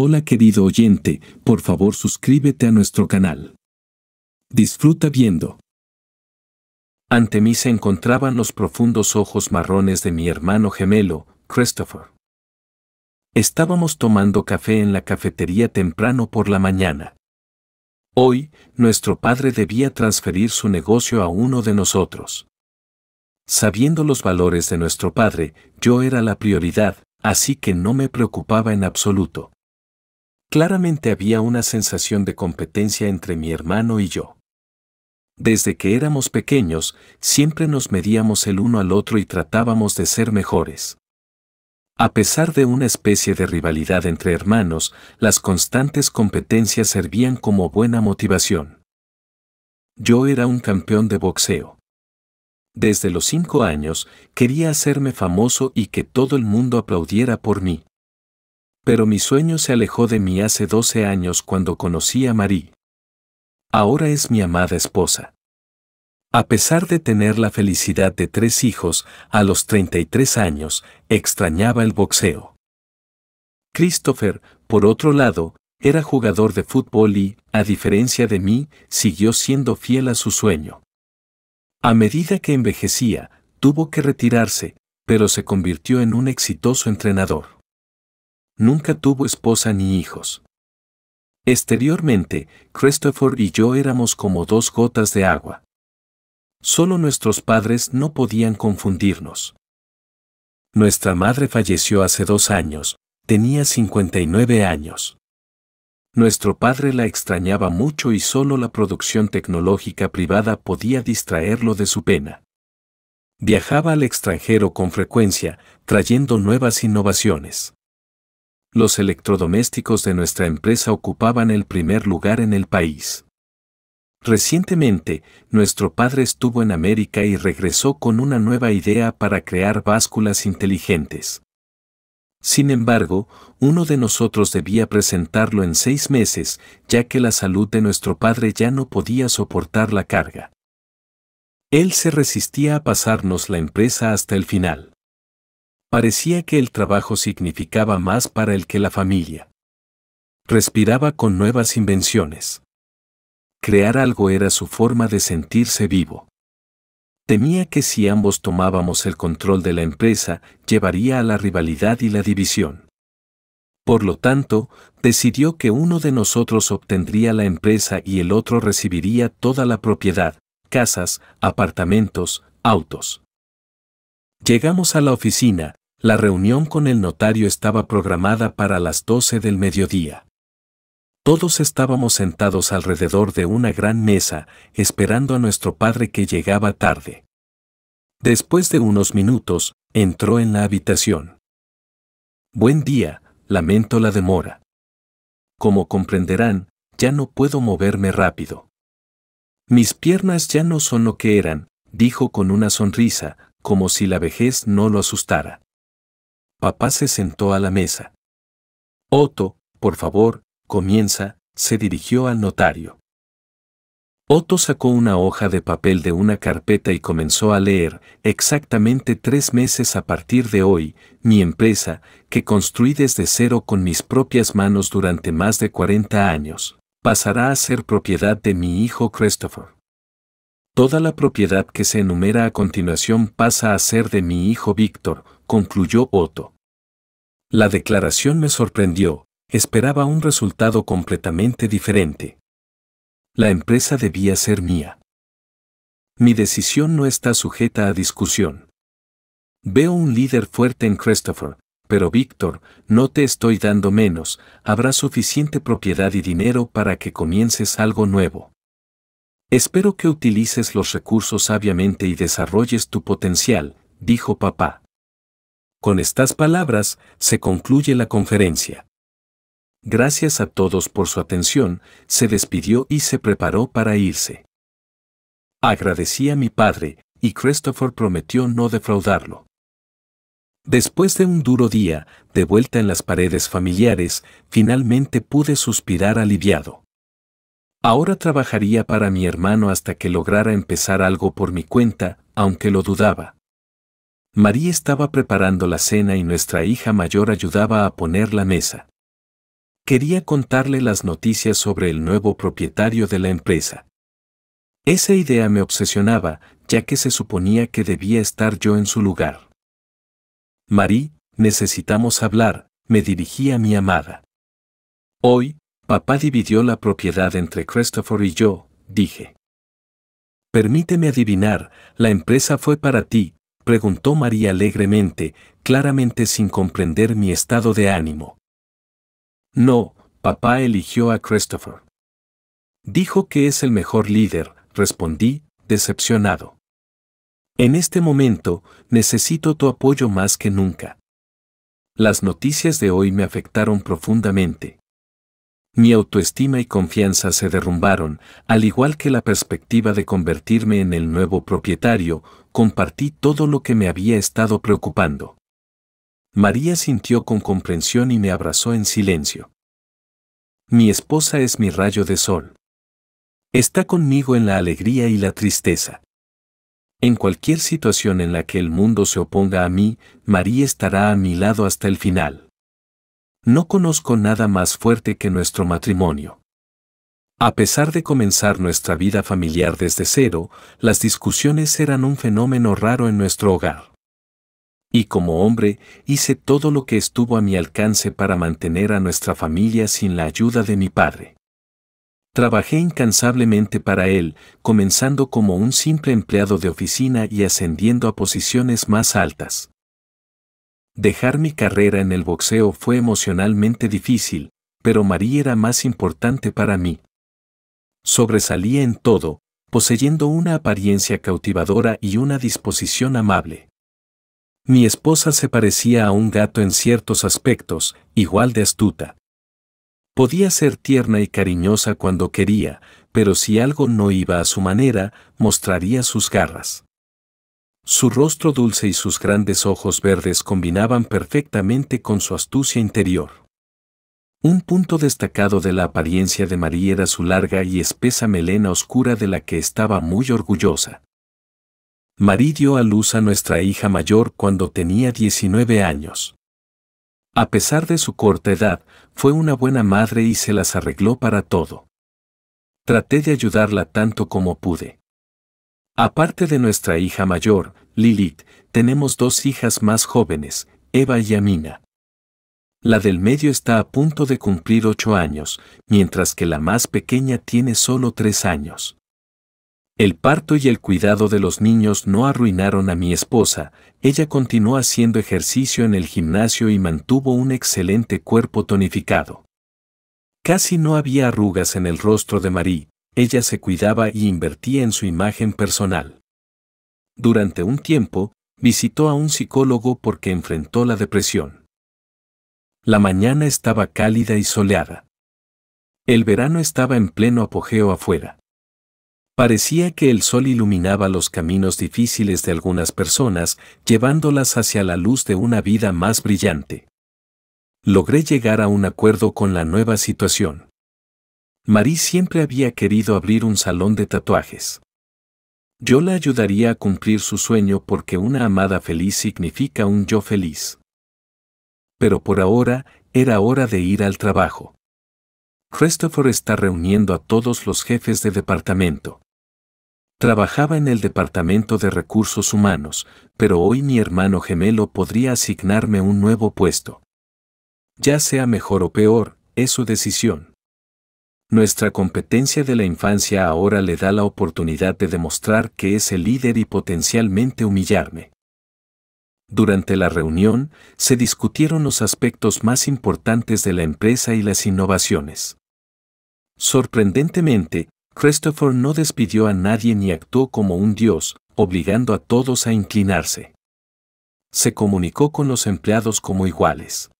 Hola querido oyente, por favor suscríbete a nuestro canal. Disfruta viendo. Ante mí se encontraban los profundos ojos marrones de mi hermano gemelo, Christopher. Estábamos tomando café en la cafetería temprano por la mañana. Hoy, nuestro padre debía transferir su negocio a uno de nosotros. Sabiendo los valores de nuestro padre, yo era la prioridad, así que no me preocupaba en absoluto. Claramente había una sensación de competencia entre mi hermano y yo. Desde que éramos pequeños, siempre nos medíamos el uno al otro y tratábamos de ser mejores. A pesar de una especie de rivalidad entre hermanos, las constantes competencias servían como buena motivación. Yo era un campeón de boxeo. Desde los cinco años, quería hacerme famoso y que todo el mundo aplaudiera por mí. Pero mi sueño se alejó de mí hace 12 años cuando conocí a Marie. Ahora es mi amada esposa. A pesar de tener la felicidad de tres hijos, a los 33 años, extrañaba el boxeo. Christopher, por otro lado, era jugador de fútbol y, a diferencia de mí, siguió siendo fiel a su sueño. A medida que envejecía, tuvo que retirarse, pero se convirtió en un exitoso entrenador. Nunca tuvo esposa ni hijos. Exteriormente, Christopher y yo éramos como dos gotas de agua. Solo nuestros padres no podían confundirnos. Nuestra madre falleció hace dos años, tenía 59 años. Nuestro padre la extrañaba mucho y solo la producción tecnológica privada podía distraerlo de su pena. Viajaba al extranjero con frecuencia, trayendo nuevas innovaciones. Los electrodomésticos de nuestra empresa ocupaban el primer lugar en el país. Recientemente, nuestro padre estuvo en América y regresó con una nueva idea para crear básculas inteligentes. Sin embargo, uno de nosotros debía presentarlo en seis meses, ya que la salud de nuestro padre ya no podía soportar la carga. Él se resistía a pasarnos la empresa hasta el final. Parecía que el trabajo significaba más para él que la familia. Respiraba con nuevas invenciones. Crear algo era su forma de sentirse vivo. Temía que si ambos tomábamos el control de la empresa, llevaría a la rivalidad y la división. Por lo tanto, decidió que uno de nosotros obtendría la empresa y el otro recibiría toda la propiedad, casas, apartamentos, autos. Llegamos a la oficina, la reunión con el notario estaba programada para las 12 del mediodía. Todos estábamos sentados alrededor de una gran mesa, esperando a nuestro padre que llegaba tarde. Después de unos minutos, entró en la habitación. Buen día, lamento la demora. Como comprenderán, ya no puedo moverme rápido. Mis piernas ya no son lo que eran, dijo con una sonrisa, como si la vejez no lo asustara. Papá se sentó a la mesa. Otto, por favor, comienza, se dirigió al notario. Otto sacó una hoja de papel de una carpeta y comenzó a leer, exactamente tres meses a partir de hoy, mi empresa, que construí desde cero con mis propias manos durante más de 40 años, pasará a ser propiedad de mi hijo Christopher. Toda la propiedad que se enumera a continuación pasa a ser de mi hijo Víctor, concluyó Otto. La declaración me sorprendió, Esperaba un resultado completamente diferente. La empresa debía ser mía. Mi decisión no está sujeta a discusión. Veo un líder fuerte en Christopher, pero Víctor, no te estoy dando menos, habrá suficiente propiedad y dinero para que comiences algo nuevo. Espero que utilices los recursos sabiamente y desarrolles tu potencial, dijo papá. Con estas palabras, se concluye la conferencia. Gracias a todos por su atención, se despidió y se preparó para irse. Agradecí a mi padre, y Christopher prometió no defraudarlo. Después de un duro día, de vuelta en las paredes familiares, finalmente pude suspirar aliviado. Ahora trabajaría para mi hermano hasta que lograra empezar algo por mi cuenta, aunque lo dudaba. María estaba preparando la cena y nuestra hija mayor ayudaba a poner la mesa. Quería contarle las noticias sobre el nuevo propietario de la empresa. Esa idea me obsesionaba, ya que se suponía que debía estar yo en su lugar. Marie, necesitamos hablar, me dirigí a mi amada. Hoy, papá dividió la propiedad entre Christopher y yo, dije. Permíteme adivinar, la empresa fue para ti, preguntó María alegremente, claramente sin comprender mi estado de ánimo. No, papá eligió a Christopher. Dijo que es el mejor líder, respondí, decepcionado. En este momento, necesito tu apoyo más que nunca. Las noticias de hoy me afectaron profundamente. Mi autoestima y confianza se derrumbaron, al igual que la perspectiva de convertirme en el nuevo propietario, compartí todo lo que me había estado preocupando. María sintió con comprensión y me abrazó en silencio. Mi esposa es mi rayo de sol. Está conmigo en la alegría y la tristeza. En cualquier situación en la que el mundo se oponga a mí, María estará a mi lado hasta el final. No conozco nada más fuerte que nuestro matrimonio. A pesar de comenzar nuestra vida familiar desde cero, las discusiones eran un fenómeno raro en nuestro hogar. Y como hombre, hice todo lo que estuvo a mi alcance para mantener a nuestra familia sin la ayuda de mi padre. Trabajé incansablemente para él, comenzando como un simple empleado de oficina y ascendiendo a posiciones más altas. Dejar mi carrera en el boxeo fue emocionalmente difícil, pero María era más importante para mí. Sobresalía en todo, poseyendo una apariencia cautivadora y una disposición amable. Mi esposa se parecía a un gato en ciertos aspectos, igual de astuta. Podía ser tierna y cariñosa cuando quería, pero si algo no iba a su manera, mostraría sus garras. Su rostro dulce y sus grandes ojos verdes combinaban perfectamente con su astucia interior. Un punto destacado de la apariencia de María era su larga y espesa melena oscura de la que estaba muy orgullosa. Marí dio a luz a nuestra hija mayor cuando tenía 19 años. A pesar de su corta edad, fue una buena madre y se las arregló para todo. Traté de ayudarla tanto como pude. Aparte de nuestra hija mayor, Lilith, tenemos dos hijas más jóvenes, Eva y Amina. La del medio está a punto de cumplir ocho años, mientras que la más pequeña tiene solo tres años. El parto y el cuidado de los niños no arruinaron a mi esposa, ella continuó haciendo ejercicio en el gimnasio y mantuvo un excelente cuerpo tonificado. Casi no había arrugas en el rostro de Marie, ella se cuidaba y invertía en su imagen personal. Durante un tiempo, visitó a un psicólogo porque enfrentó la depresión. La mañana estaba cálida y soleada. El verano estaba en pleno apogeo afuera. Parecía que el sol iluminaba los caminos difíciles de algunas personas, llevándolas hacia la luz de una vida más brillante. Logré llegar a un acuerdo con la nueva situación. Marie siempre había querido abrir un salón de tatuajes. Yo la ayudaría a cumplir su sueño porque una amada feliz significa un yo feliz. Pero por ahora, era hora de ir al trabajo. Christopher está reuniendo a todos los jefes de departamento. Trabajaba en el Departamento de Recursos Humanos, pero hoy mi hermano gemelo podría asignarme un nuevo puesto. Ya sea mejor o peor, es su decisión. Nuestra competencia de la infancia ahora le da la oportunidad de demostrar que es el líder y potencialmente humillarme. Durante la reunión, se discutieron los aspectos más importantes de la empresa y las innovaciones. Sorprendentemente, Christopher no despidió a nadie ni actuó como un dios, obligando a todos a inclinarse. Se comunicó con los empleados como iguales.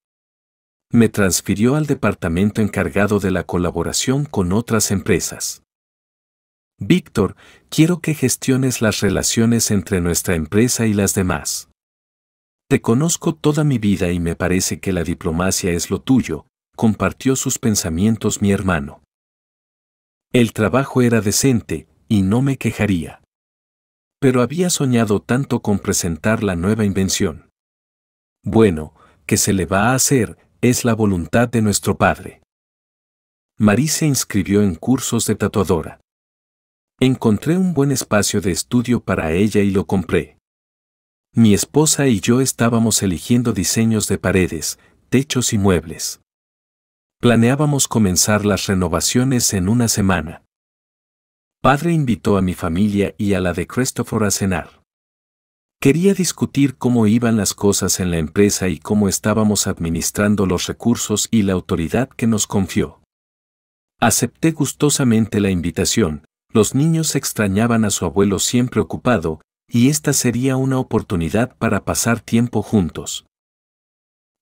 Me transfirió al departamento encargado de la colaboración con otras empresas. Víctor, quiero que gestiones las relaciones entre nuestra empresa y las demás. Te conozco toda mi vida y me parece que la diplomacia es lo tuyo, compartió sus pensamientos mi hermano. El trabajo era decente, y no me quejaría. Pero había soñado tanto con presentar la nueva invención. Bueno, ¿qué se le va a hacer? Es la voluntad de nuestro Padre. Marí se inscribió en cursos de tatuadora. Encontré un buen espacio de estudio para ella y lo compré. Mi esposa y yo estábamos eligiendo diseños de paredes, techos y muebles. Planeábamos comenzar las renovaciones en una semana. Padre invitó a mi familia y a la de Christopher a cenar. Quería discutir cómo iban las cosas en la empresa y cómo estábamos administrando los recursos y la autoridad que nos confió. Acepté gustosamente la invitación, los niños extrañaban a su abuelo siempre ocupado, y esta sería una oportunidad para pasar tiempo juntos.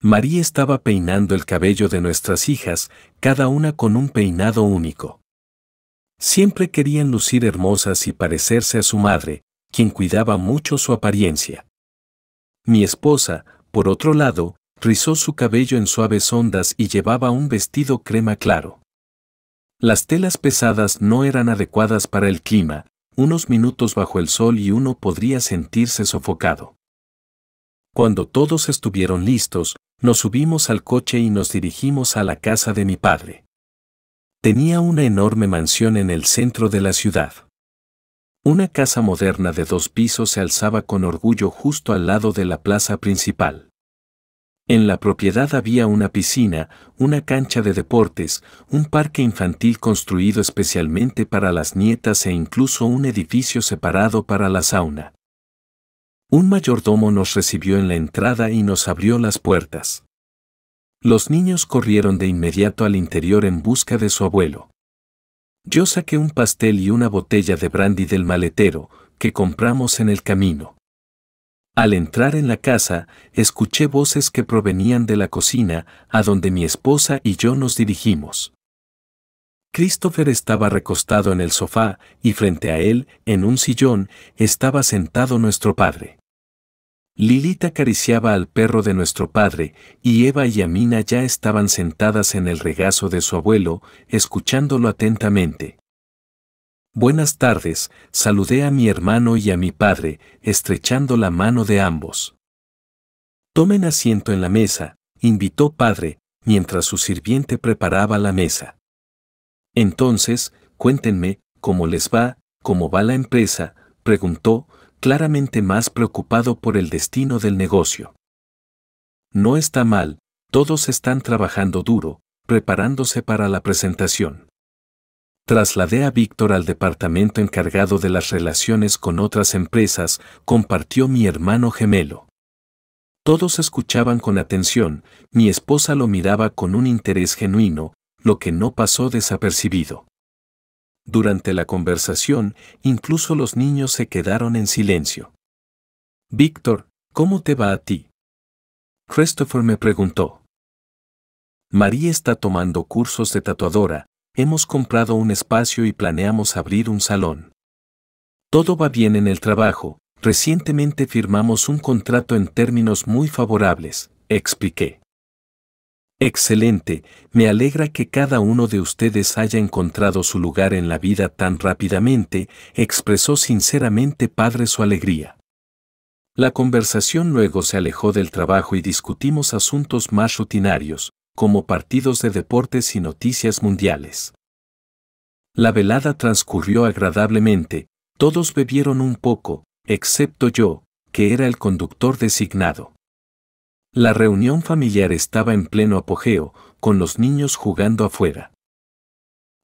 María estaba peinando el cabello de nuestras hijas, cada una con un peinado único. Siempre querían lucir hermosas y parecerse a su madre, quien cuidaba mucho su apariencia. Mi esposa, por otro lado, rizó su cabello en suaves ondas y llevaba un vestido crema claro. Las telas pesadas no eran adecuadas para el clima, unos minutos bajo el sol y uno podría sentirse sofocado. Cuando todos estuvieron listos, nos subimos al coche y nos dirigimos a la casa de mi padre. Tenía una enorme mansión en el centro de la ciudad. Una casa moderna de dos pisos se alzaba con orgullo justo al lado de la plaza principal. En la propiedad había una piscina, una cancha de deportes, un parque infantil construido especialmente para las nietas e incluso un edificio separado para la sauna. Un mayordomo nos recibió en la entrada y nos abrió las puertas. Los niños corrieron de inmediato al interior en busca de su abuelo. Yo saqué un pastel y una botella de brandy del maletero, que compramos en el camino. Al entrar en la casa, escuché voces que provenían de la cocina, a donde mi esposa y yo nos dirigimos. Christopher estaba recostado en el sofá, y frente a él, en un sillón, estaba sentado nuestro padre. Lilith acariciaba al perro de nuestro padre, y Eva y Amina ya estaban sentadas en el regazo de su abuelo, escuchándolo atentamente. Buenas tardes, saludé a mi hermano y a mi padre, estrechando la mano de ambos. Tomen asiento en la mesa, invitó padre, mientras su sirviente preparaba la mesa. Entonces, cuéntenme, ¿cómo les va? ¿Cómo va la empresa? preguntó, claramente más preocupado por el destino del negocio. No está mal, todos están trabajando duro, preparándose para la presentación. Trasladé a Víctor al departamento encargado de las relaciones con otras empresas, compartió mi hermano gemelo. Todos escuchaban con atención, mi esposa lo miraba con un interés genuino, lo que no pasó desapercibido. Durante la conversación, incluso los niños se quedaron en silencio. Víctor, ¿cómo te va a ti? Christopher me preguntó. María está tomando cursos de tatuadora, hemos comprado un espacio y planeamos abrir un salón. Todo va bien en el trabajo, recientemente firmamos un contrato en términos muy favorables, expliqué. Excelente, me alegra que cada uno de ustedes haya encontrado su lugar en la vida tan rápidamente, expresó sinceramente padre su alegría. La conversación luego se alejó del trabajo y discutimos asuntos más rutinarios, como partidos de deportes y noticias mundiales. La velada transcurrió agradablemente, todos bebieron un poco, excepto yo, que era el conductor designado. La reunión familiar estaba en pleno apogeo, con los niños jugando afuera.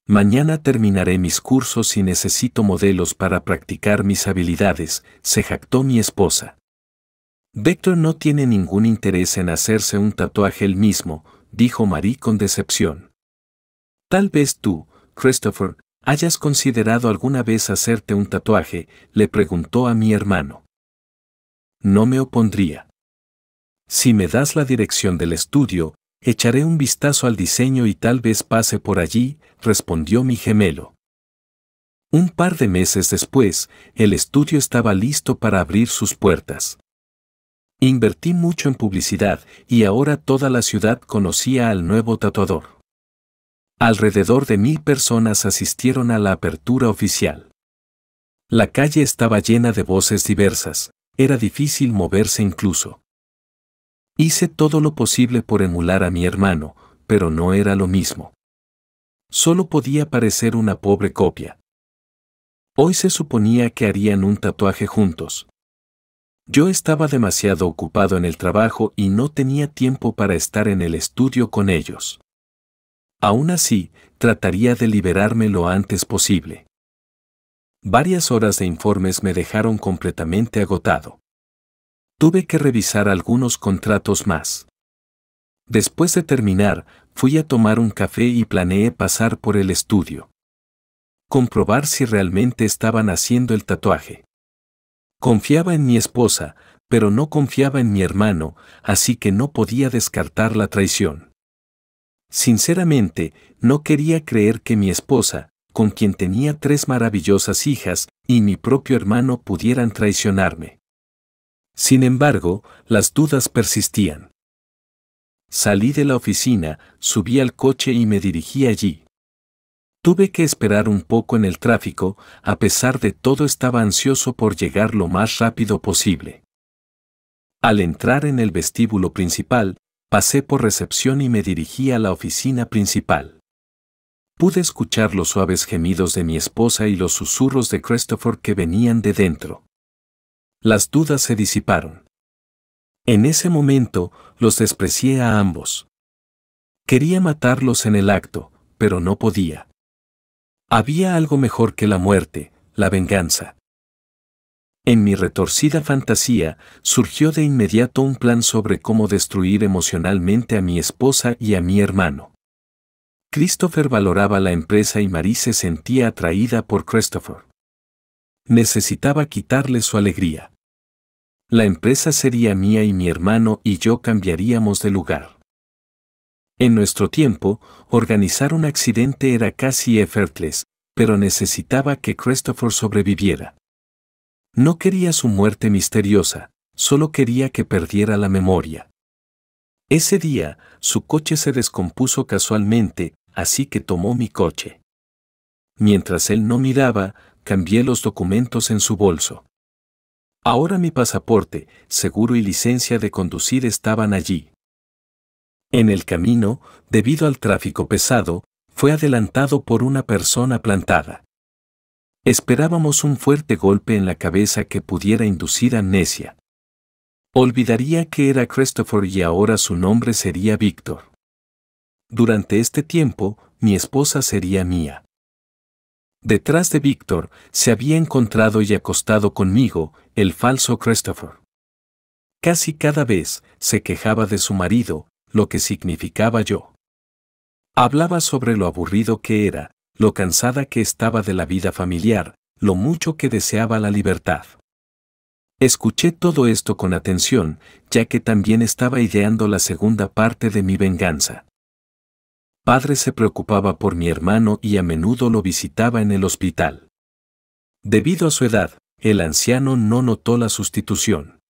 Mañana terminaré mis cursos y necesito modelos para practicar mis habilidades, se jactó mi esposa. Vector no tiene ningún interés en hacerse un tatuaje él mismo, dijo Marie con decepción. Tal vez tú, Christopher, hayas considerado alguna vez hacerte un tatuaje, le preguntó a mi hermano. No me opondría. Si me das la dirección del estudio, echaré un vistazo al diseño y tal vez pase por allí, respondió mi gemelo. Un par de meses después, el estudio estaba listo para abrir sus puertas. Invertí mucho en publicidad y ahora toda la ciudad conocía al nuevo tatuador. Alrededor de mil personas asistieron a la apertura oficial. La calle estaba llena de voces diversas, era difícil moverse incluso. Hice todo lo posible por emular a mi hermano, pero no era lo mismo. Solo podía parecer una pobre copia. Hoy se suponía que harían un tatuaje juntos. Yo estaba demasiado ocupado en el trabajo y no tenía tiempo para estar en el estudio con ellos. Aún así, trataría de liberarme lo antes posible. Varias horas de informes me dejaron completamente agotado. Tuve que revisar algunos contratos más. Después de terminar, fui a tomar un café y planeé pasar por el estudio. Comprobar si realmente estaban haciendo el tatuaje. Confiaba en mi esposa, pero no confiaba en mi hermano, así que no podía descartar la traición. Sinceramente, no quería creer que mi esposa, con quien tenía tres maravillosas hijas, y mi propio hermano pudieran traicionarme. Sin embargo, las dudas persistían. Salí de la oficina, subí al coche y me dirigí allí. Tuve que esperar un poco en el tráfico, a pesar de todo estaba ansioso por llegar lo más rápido posible. Al entrar en el vestíbulo principal, pasé por recepción y me dirigí a la oficina principal. Pude escuchar los suaves gemidos de mi esposa y los susurros de Christopher que venían de dentro. Las dudas se disiparon. En ese momento, los desprecié a ambos. Quería matarlos en el acto, pero no podía. Había algo mejor que la muerte, la venganza. En mi retorcida fantasía, surgió de inmediato un plan sobre cómo destruir emocionalmente a mi esposa y a mi hermano. Christopher valoraba la empresa y Marie se sentía atraída por Christopher. Necesitaba quitarle su alegría. La empresa sería mía y mi hermano y yo cambiaríamos de lugar. En nuestro tiempo, organizar un accidente era casi effortless, pero necesitaba que Christopher sobreviviera. No quería su muerte misteriosa, solo quería que perdiera la memoria. Ese día, su coche se descompuso casualmente, así que tomó mi coche. Mientras él no miraba, cambié los documentos en su bolso. Ahora mi pasaporte, seguro y licencia de conducir estaban allí. En el camino, debido al tráfico pesado, fue adelantado por una persona plantada. Esperábamos un fuerte golpe en la cabeza que pudiera inducir amnesia. Olvidaría que era Christopher y ahora su nombre sería Víctor. Durante este tiempo, mi esposa sería mía. Detrás de Víctor, se había encontrado y acostado conmigo, el falso Christopher. Casi cada vez se quejaba de su marido, lo que significaba yo. Hablaba sobre lo aburrido que era, lo cansada que estaba de la vida familiar, lo mucho que deseaba la libertad. Escuché todo esto con atención, ya que también estaba ideando la segunda parte de mi venganza padre se preocupaba por mi hermano y a menudo lo visitaba en el hospital. Debido a su edad, el anciano no notó la sustitución.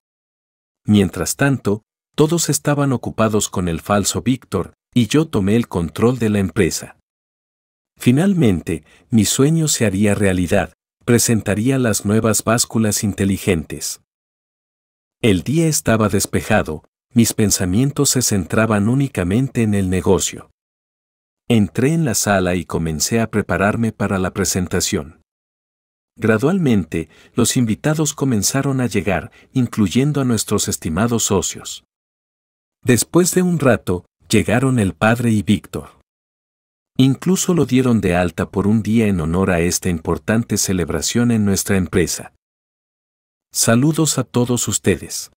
Mientras tanto, todos estaban ocupados con el falso Víctor, y yo tomé el control de la empresa. Finalmente, mi sueño se haría realidad, presentaría las nuevas básculas inteligentes. El día estaba despejado, mis pensamientos se centraban únicamente en el negocio. Entré en la sala y comencé a prepararme para la presentación. Gradualmente, los invitados comenzaron a llegar, incluyendo a nuestros estimados socios. Después de un rato, llegaron el padre y Víctor. Incluso lo dieron de alta por un día en honor a esta importante celebración en nuestra empresa. Saludos a todos ustedes.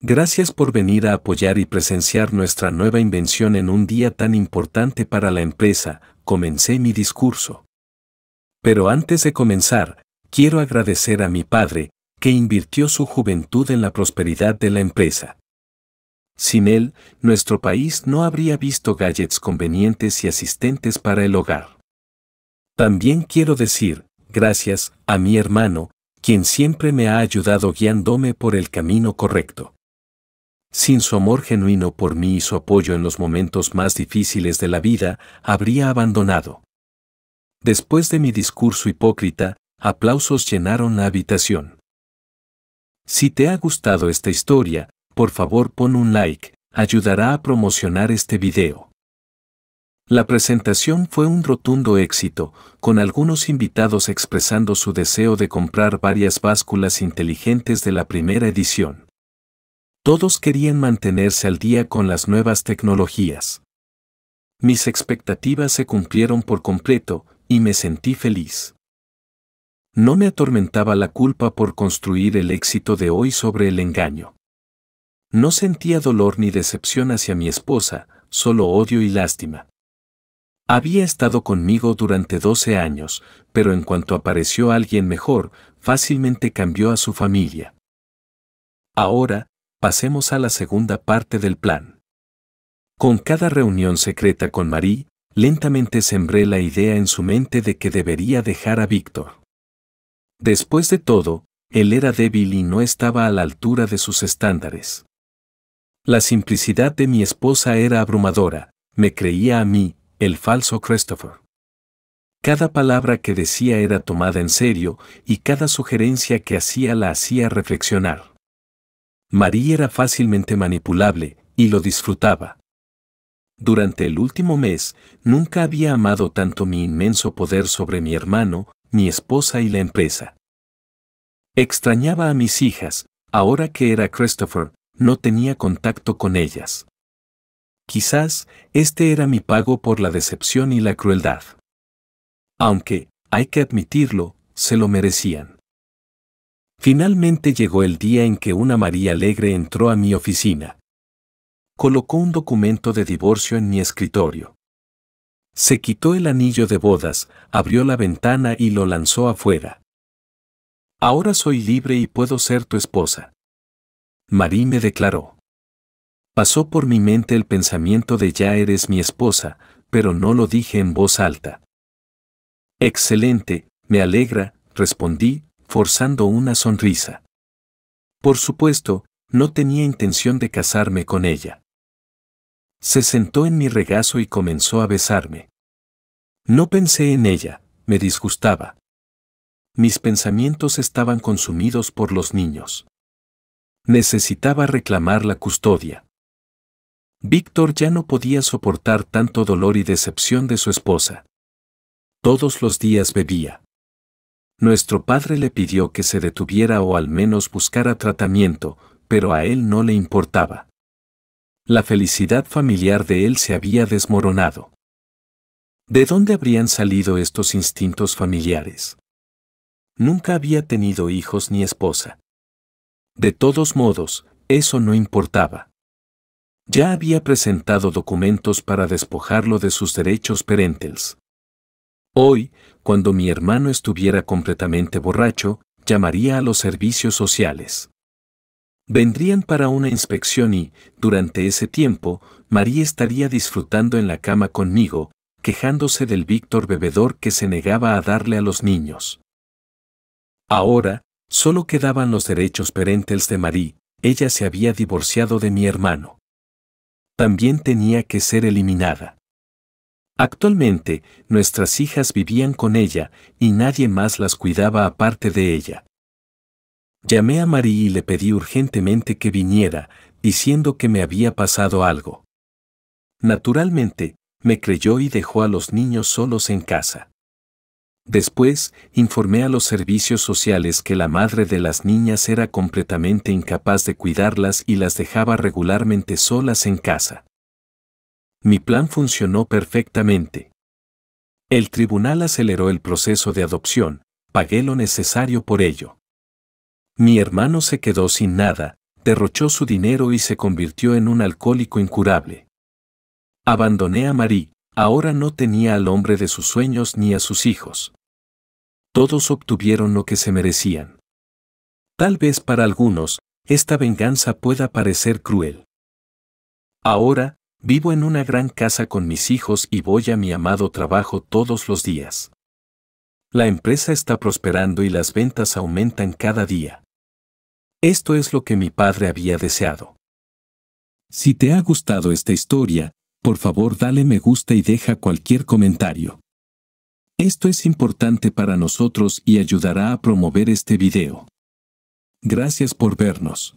Gracias por venir a apoyar y presenciar nuestra nueva invención en un día tan importante para la empresa, comencé mi discurso. Pero antes de comenzar, quiero agradecer a mi padre, que invirtió su juventud en la prosperidad de la empresa. Sin él, nuestro país no habría visto gadgets convenientes y asistentes para el hogar. También quiero decir, gracias, a mi hermano, quien siempre me ha ayudado guiándome por el camino correcto. Sin su amor genuino por mí y su apoyo en los momentos más difíciles de la vida, habría abandonado. Después de mi discurso hipócrita, aplausos llenaron la habitación. Si te ha gustado esta historia, por favor pon un like, ayudará a promocionar este video. La presentación fue un rotundo éxito, con algunos invitados expresando su deseo de comprar varias básculas inteligentes de la primera edición. Todos querían mantenerse al día con las nuevas tecnologías. Mis expectativas se cumplieron por completo, y me sentí feliz. No me atormentaba la culpa por construir el éxito de hoy sobre el engaño. No sentía dolor ni decepción hacia mi esposa, solo odio y lástima. Había estado conmigo durante 12 años, pero en cuanto apareció alguien mejor, fácilmente cambió a su familia. Ahora, pasemos a la segunda parte del plan. Con cada reunión secreta con Marie, lentamente sembré la idea en su mente de que debería dejar a Víctor. Después de todo, él era débil y no estaba a la altura de sus estándares. La simplicidad de mi esposa era abrumadora, me creía a mí, el falso Christopher. Cada palabra que decía era tomada en serio y cada sugerencia que hacía la hacía reflexionar. María era fácilmente manipulable, y lo disfrutaba. Durante el último mes, nunca había amado tanto mi inmenso poder sobre mi hermano, mi esposa y la empresa. Extrañaba a mis hijas, ahora que era Christopher, no tenía contacto con ellas. Quizás este era mi pago por la decepción y la crueldad. Aunque, hay que admitirlo, se lo merecían. Finalmente llegó el día en que una María alegre entró a mi oficina. Colocó un documento de divorcio en mi escritorio. Se quitó el anillo de bodas, abrió la ventana y lo lanzó afuera. Ahora soy libre y puedo ser tu esposa. Marí me declaró. Pasó por mi mente el pensamiento de ya eres mi esposa, pero no lo dije en voz alta. Excelente, me alegra, respondí, forzando una sonrisa. Por supuesto, no tenía intención de casarme con ella. Se sentó en mi regazo y comenzó a besarme. No pensé en ella, me disgustaba. Mis pensamientos estaban consumidos por los niños. Necesitaba reclamar la custodia. Víctor ya no podía soportar tanto dolor y decepción de su esposa. Todos los días bebía. Nuestro padre le pidió que se detuviera o al menos buscara tratamiento, pero a él no le importaba. La felicidad familiar de él se había desmoronado. ¿De dónde habrían salido estos instintos familiares? Nunca había tenido hijos ni esposa. De todos modos, eso no importaba. Ya había presentado documentos para despojarlo de sus derechos parentales. Hoy, cuando mi hermano estuviera completamente borracho, llamaría a los servicios sociales. Vendrían para una inspección y, durante ese tiempo, María estaría disfrutando en la cama conmigo, quejándose del Víctor bebedor que se negaba a darle a los niños. Ahora, solo quedaban los derechos parentales de María, ella se había divorciado de mi hermano también tenía que ser eliminada. Actualmente, nuestras hijas vivían con ella y nadie más las cuidaba aparte de ella. Llamé a Marie y le pedí urgentemente que viniera, diciendo que me había pasado algo. Naturalmente, me creyó y dejó a los niños solos en casa. Después, informé a los servicios sociales que la madre de las niñas era completamente incapaz de cuidarlas y las dejaba regularmente solas en casa. Mi plan funcionó perfectamente. El tribunal aceleró el proceso de adopción, pagué lo necesario por ello. Mi hermano se quedó sin nada, derrochó su dinero y se convirtió en un alcohólico incurable. Abandoné a Marie, Ahora no tenía al hombre de sus sueños ni a sus hijos. Todos obtuvieron lo que se merecían. Tal vez para algunos, esta venganza pueda parecer cruel. Ahora, vivo en una gran casa con mis hijos y voy a mi amado trabajo todos los días. La empresa está prosperando y las ventas aumentan cada día. Esto es lo que mi padre había deseado. Si te ha gustado esta historia, por favor dale me gusta y deja cualquier comentario. Esto es importante para nosotros y ayudará a promover este video. Gracias por vernos.